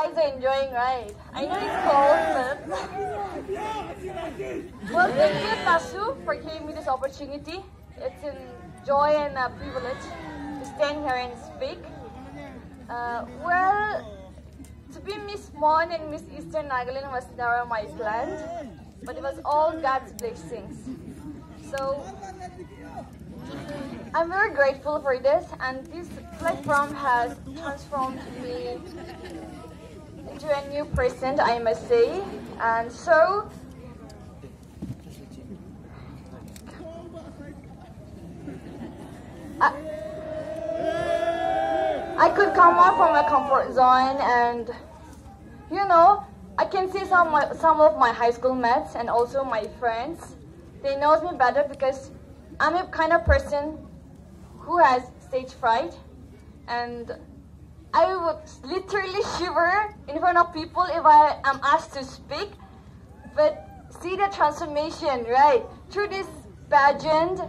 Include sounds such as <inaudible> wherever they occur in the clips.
guys are enjoying, right? I know it's cold, but... well, thank you, Tasu, for giving me this opportunity. It's a joy and a privilege to stand here and speak. Uh, well, to be Miss Mon and Miss Eastern Nagaland was never my plan, but it was all God's blessings. So, I'm very grateful for this, and this platform has transformed me into a new person, I must say. And so, I, I could come out from my comfort zone, and you know, I can see some some of my high school mates and also my friends. They knows me better because I'm a kind of person who has stage fright, and I would literally <laughs> shiver in front of people if I am asked to speak. But see the transformation, right? Through this pageant,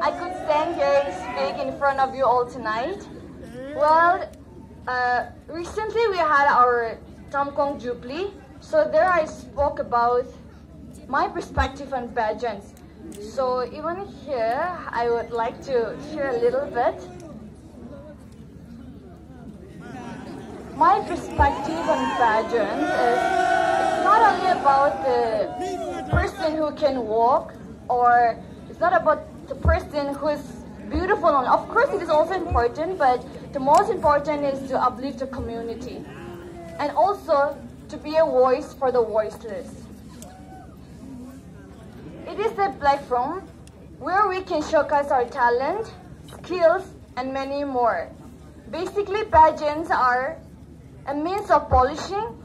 I could stand here and speak in front of you all tonight. Well, uh, recently we had our Tamkong Jubilee, so there I spoke about my perspective on pageants. So even here, I would like to share a little bit. Perspective on pageants is it's not only about the person who can walk or it's not about the person who is beautiful. Of course, it is also important, but the most important is to uplift the community and also to be a voice for the voiceless. It is a platform where we can showcase our talent, skills, and many more. Basically, pageants are a means of polishing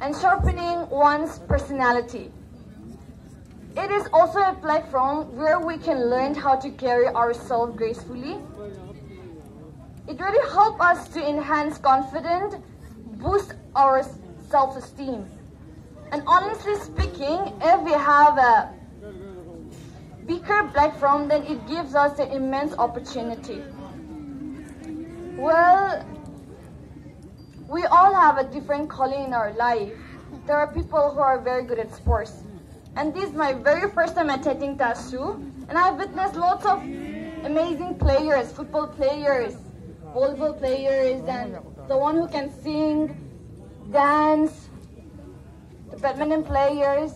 and sharpening one's personality. It is also a platform where we can learn how to carry ourselves gracefully. It really helps us to enhance confidence, boost our self-esteem. And honestly speaking, if we have a bigger platform, then it gives us an immense opportunity. Well, we all have a different calling in our life. There are people who are very good at sports. And this is my very first time attending TASU, and I've witnessed lots of amazing players, football players, volleyball players, and the one who can sing, dance, the badminton players.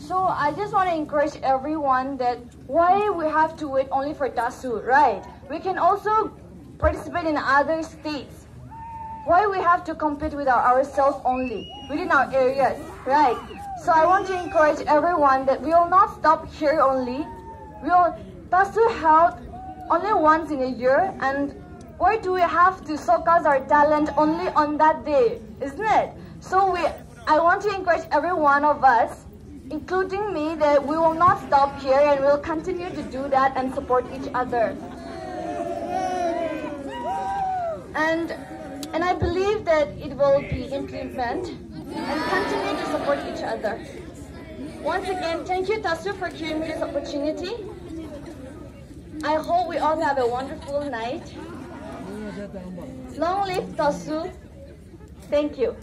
So I just want to encourage everyone that why we have to wait only for TASU, right? We can also participate in other states. Why we have to compete with our, ourselves only, within our areas, right? So I want to encourage everyone that we will not stop here only. We will TASU held only once in a year and why do we have to showcase our talent only on that day, isn't it? So we, I want to encourage every one of us including me, that we will not stop here and we'll continue to do that and support each other. And, and I believe that it will be implemented and continue to support each other. Once again, thank you Tasu for giving me this opportunity. I hope we all have a wonderful night. Long live Tasu. Thank you.